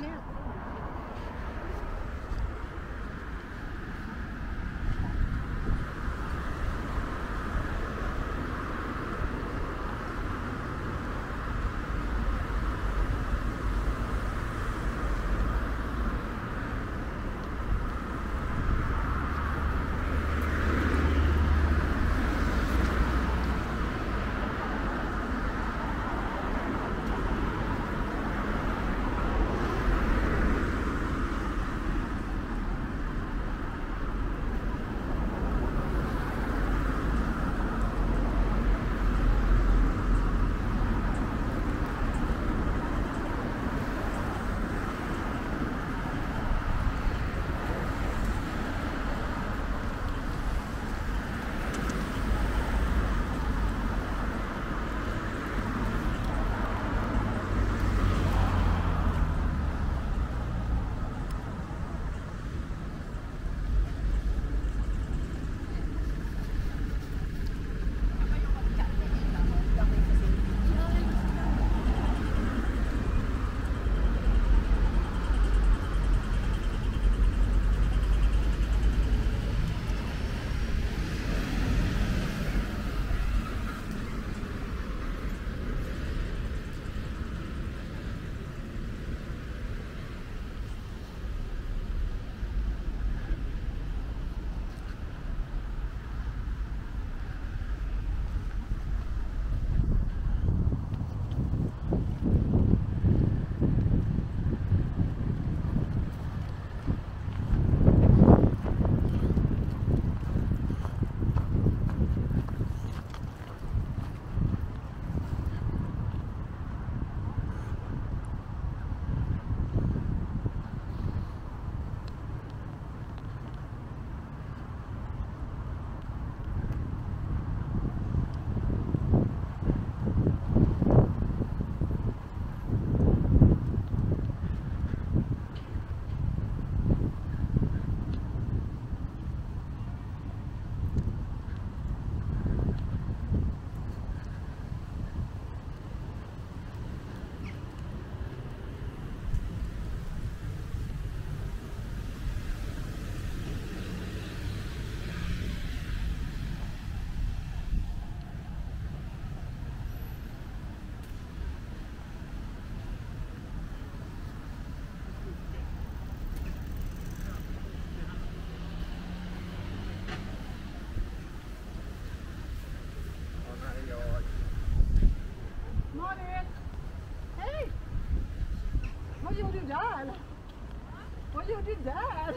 now. dad.